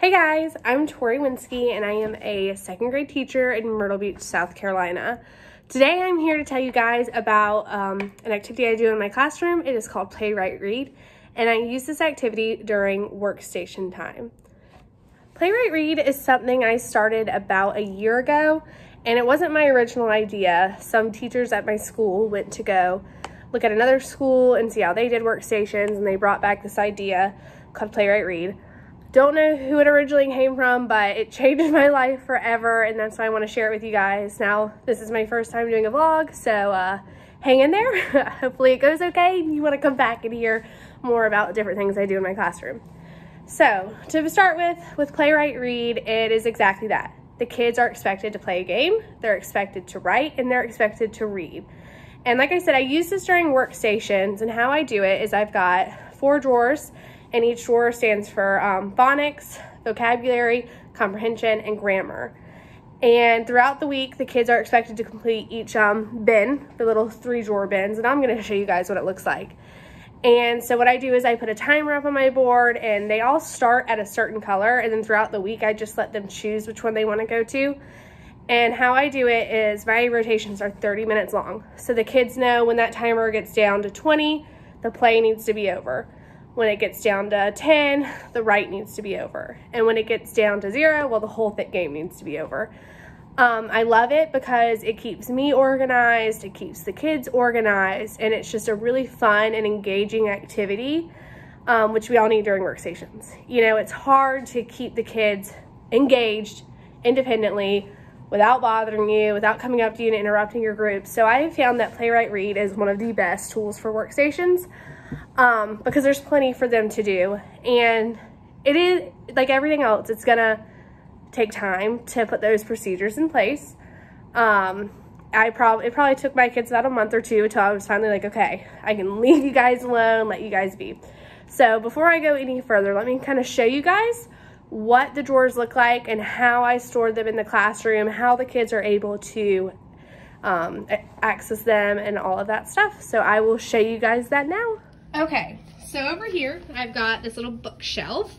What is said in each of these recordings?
Hey guys, I'm Tori Winsky and I am a second grade teacher in Myrtle Beach, South Carolina. Today I'm here to tell you guys about um, an activity I do in my classroom. It is called Play Write Read and I use this activity during workstation time. Play Write Read is something I started about a year ago and it wasn't my original idea. Some teachers at my school went to go look at another school and see how they did workstations and they brought back this idea called Play Write Read. Don't know who it originally came from, but it changed my life forever, and that's why I want to share it with you guys. Now, this is my first time doing a vlog, so uh, hang in there. Hopefully it goes okay, and you want to come back and hear more about different things I do in my classroom. So, to start with, with Play Write Read, it is exactly that. The kids are expected to play a game, they're expected to write, and they're expected to read. And like I said, I use this during workstations, and how I do it is I've got four drawers, and each drawer stands for um, phonics, vocabulary, comprehension, and grammar. And throughout the week, the kids are expected to complete each um, bin, the little three drawer bins, and I'm gonna show you guys what it looks like. And so what I do is I put a timer up on my board and they all start at a certain color and then throughout the week I just let them choose which one they wanna go to. And how I do it is my rotations are 30 minutes long. So the kids know when that timer gets down to 20, the play needs to be over. When it gets down to 10, the write needs to be over. And when it gets down to zero, well, the whole thick game needs to be over. Um, I love it because it keeps me organized, it keeps the kids organized, and it's just a really fun and engaging activity, um, which we all need during workstations. You know, it's hard to keep the kids engaged independently without bothering you, without coming up to you and interrupting your group. So I have found that Play Write Read is one of the best tools for workstations um, because there's plenty for them to do. And it is, like everything else, it's gonna take time to put those procedures in place. Um, I probably, it probably took my kids about a month or two until I was finally like, okay, I can leave you guys alone, let you guys be. So before I go any further, let me kind of show you guys what the drawers look like and how I stored them in the classroom, how the kids are able to um, access them and all of that stuff. So I will show you guys that now. Okay, so over here, I've got this little bookshelf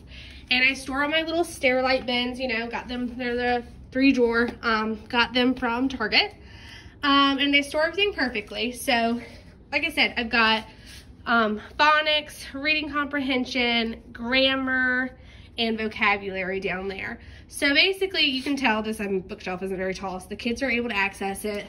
and I store all my little Sterilite bins, you know, got them, they're the three drawer, um, got them from Target. Um, and they store everything perfectly. So, like I said, I've got um, phonics, reading comprehension, grammar, and vocabulary down there. So basically you can tell this um, bookshelf isn't very tall, so the kids are able to access it.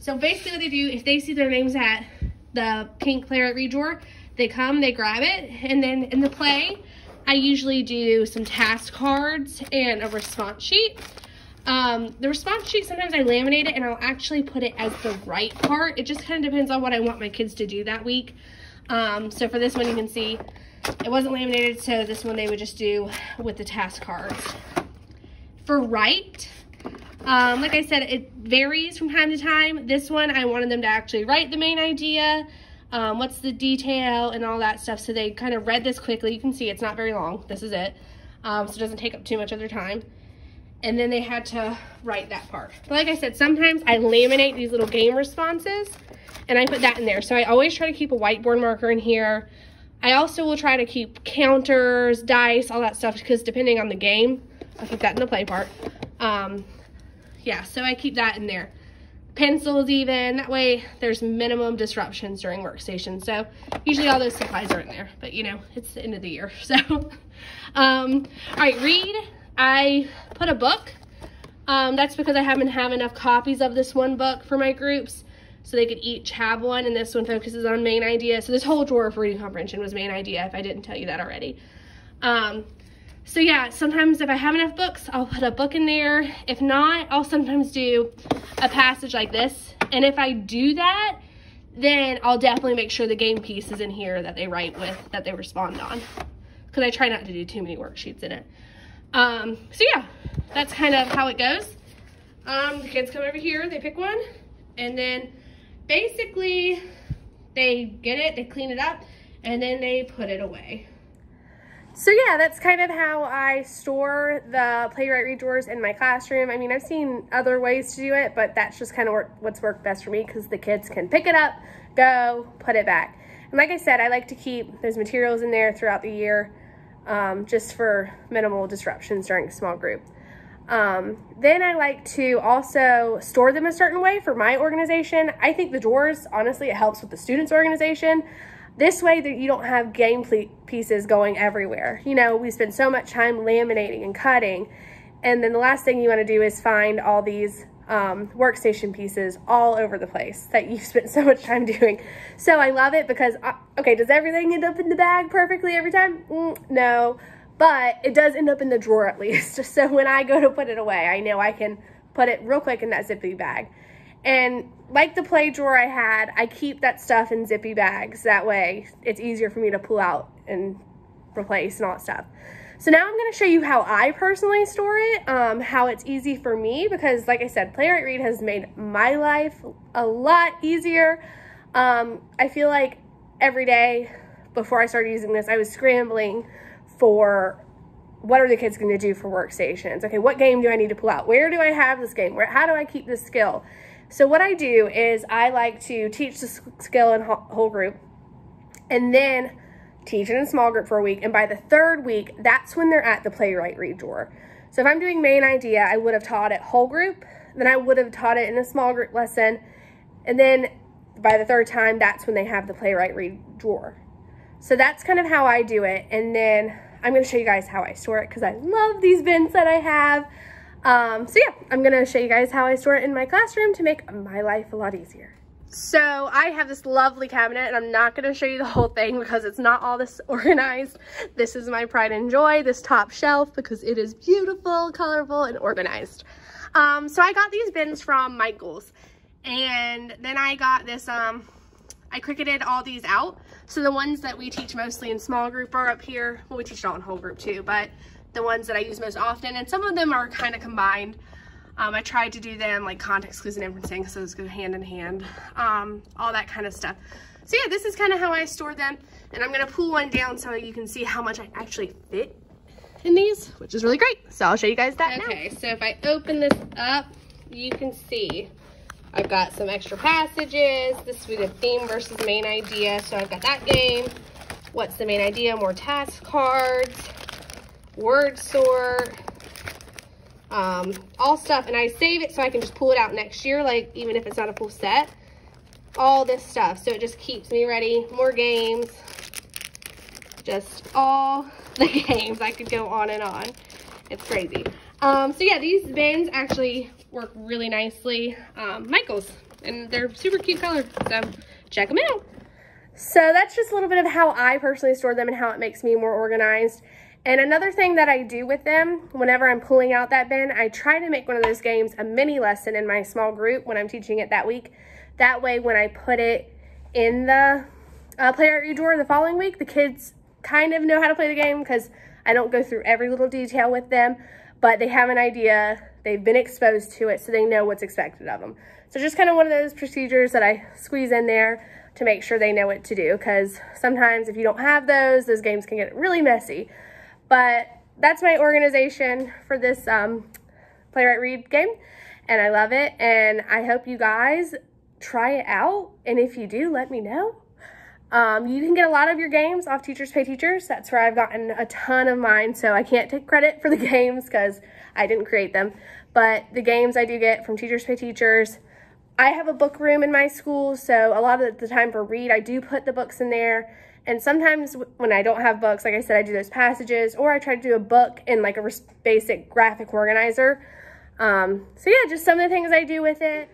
So basically what they do, if they see their names at the pink Play Write Read drawer, they come, they grab it, and then in the play, I usually do some task cards and a response sheet. Um, the response sheet, sometimes I laminate it and I'll actually put it as the right part. It just kind of depends on what I want my kids to do that week. Um, so for this one, you can see it wasn't laminated, so this one they would just do with the task cards. For write, um, like I said, it varies from time to time. This one, I wanted them to actually write the main idea, um, what's the detail and all that stuff. So they kind of read this quickly. You can see it's not very long. This is it. Um, so it doesn't take up too much of their time. And then they had to write that part. But like I said, sometimes I laminate these little game responses and I put that in there. So I always try to keep a whiteboard marker in here. I also will try to keep counters, dice, all that stuff, because depending on the game, I'll that in the play part. Um, yeah, so I keep that in there. Pencils even, that way there's minimum disruptions during workstation. So usually all those supplies are in there, but you know, it's the end of the year. So, um, all right, read. I put a book. Um, that's because I haven't have enough copies of this one book for my groups so they could each have one and this one focuses on main idea. So this whole drawer for reading comprehension was main idea if I didn't tell you that already. Um, so yeah, sometimes if I have enough books, I'll put a book in there. If not, I'll sometimes do a passage like this. And if I do that, then I'll definitely make sure the game piece is in here that they write with, that they respond on. Because I try not to do too many worksheets in it. Um, so yeah, that's kind of how it goes. Um, the kids come over here, they pick one, and then basically they get it, they clean it up, and then they put it away. So yeah, that's kind of how I store the Play Write Read drawers in my classroom. I mean, I've seen other ways to do it, but that's just kind of what's worked best for me because the kids can pick it up, go, put it back. And like I said, I like to keep those materials in there throughout the year um, just for minimal disruptions during a small group. Um, then I like to also store them a certain way for my organization. I think the drawers, honestly, it helps with the students' organization. This way that you don't have game pieces going everywhere. You know, we spend so much time laminating and cutting. And then the last thing you want to do is find all these um, workstation pieces all over the place that you spent so much time doing. So I love it because, uh, okay, does everything end up in the bag perfectly every time? Mm, no, but it does end up in the drawer at least. So when I go to put it away, I know I can put it real quick in that zippy bag. And like the play drawer I had, I keep that stuff in zippy bags. That way it's easier for me to pull out and replace and all that stuff. So now I'm going to show you how I personally store it, um, how it's easy for me because like I said, Play Write Read has made my life a lot easier. Um, I feel like every day before I started using this, I was scrambling for what are the kids going to do for workstations? Okay, what game do I need to pull out? Where do I have this game? Where, how do I keep this skill? So what I do is I like to teach the skill in whole group and then teach it in a small group for a week. And by the third week, that's when they're at the Play Write Read drawer. So if I'm doing main idea, I would have taught it whole group, then I would have taught it in a small group lesson. And then by the third time, that's when they have the Play Write Read drawer. So that's kind of how I do it. And then I'm gonna show you guys how I store it because I love these bins that I have. Um, so yeah, I'm gonna show you guys how I store it in my classroom to make my life a lot easier. So I have this lovely cabinet and I'm not going to show you the whole thing because it's not all this organized. This is my pride and joy, this top shelf because it is beautiful, colorful, and organized. Um, so I got these bins from Michael's and then I got this, um, I Cricuted all these out. So the ones that we teach mostly in small group are up here. Well, we teach it all in whole group too, but the ones that I use most often and some of them are kind of combined. Um, I tried to do them like context clues and inferencing, so those go hand in hand, um, all that kind of stuff. So yeah, this is kind of how I store them. And I'm gonna pull one down so you can see how much I actually fit in these, which is really great. So I'll show you guys that okay, now. so if I open this up, you can see I've got some extra passages. This be the theme versus main idea. So I've got that game. What's the main idea? More task cards, word sort, um, all stuff. And I save it so I can just pull it out next year, like even if it's not a full set. All this stuff. So it just keeps me ready. More games. Just all the games. I could go on and on. It's crazy. Um, so yeah, these bins actually work really nicely. Um, Michael's. And they're super cute color. So check them out. So that's just a little bit of how I personally store them and how it makes me more organized. And another thing that I do with them, whenever I'm pulling out that bin, I try to make one of those games a mini lesson in my small group when I'm teaching it that week. That way, when I put it in the uh, play art drawer the following week, the kids kind of know how to play the game because I don't go through every little detail with them, but they have an idea, they've been exposed to it, so they know what's expected of them. So just kind of one of those procedures that I squeeze in there to make sure they know what to do because sometimes if you don't have those, those games can get really messy. But that's my organization for this um, Play Write Read game, and I love it. And I hope you guys try it out. And if you do, let me know. Um, you can get a lot of your games off Teachers Pay Teachers. That's where I've gotten a ton of mine, so I can't take credit for the games because I didn't create them. But the games I do get from Teachers Pay Teachers. I have a book room in my school, so a lot of the time for read, I do put the books in there. And sometimes when I don't have books, like I said, I do those passages or I try to do a book in like a basic graphic organizer. Um, so yeah, just some of the things I do with it.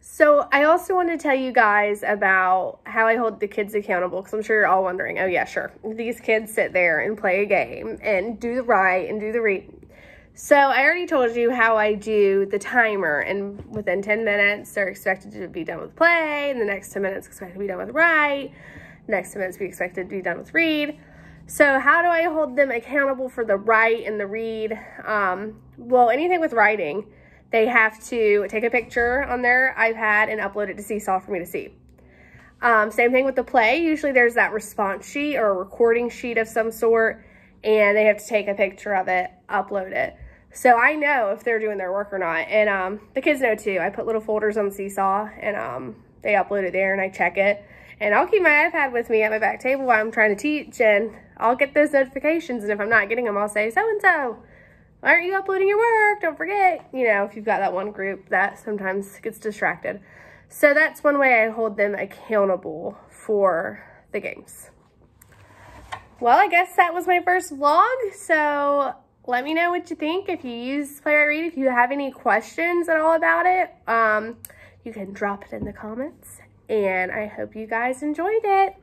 So I also want to tell you guys about how I hold the kids accountable because I'm sure you're all wondering, oh yeah, sure. These kids sit there and play a game and do the write and do the read. So I already told you how I do the timer and within 10 minutes they're expected to be done with play and the next 10 minutes expected to be done with write next minutes be expected to be done with read. So how do I hold them accountable for the write and the read? Um, well, anything with writing, they have to take a picture on their iPad and upload it to Seesaw for me to see. Um, same thing with the play. Usually there's that response sheet or a recording sheet of some sort, and they have to take a picture of it, upload it. So I know if they're doing their work or not. And um, the kids know too. I put little folders on Seesaw, and um, they upload it there, and I check it. And I'll keep my iPad with me at my back table while I'm trying to teach and I'll get those notifications. And if I'm not getting them, I'll say, so-and-so, why aren't you uploading your work? Don't forget, you know, if you've got that one group that sometimes gets distracted. So that's one way I hold them accountable for the games. Well, I guess that was my first vlog. So let me know what you think. If you use Play Write Read, if you have any questions at all about it, um, you can drop it in the comments. And I hope you guys enjoyed it.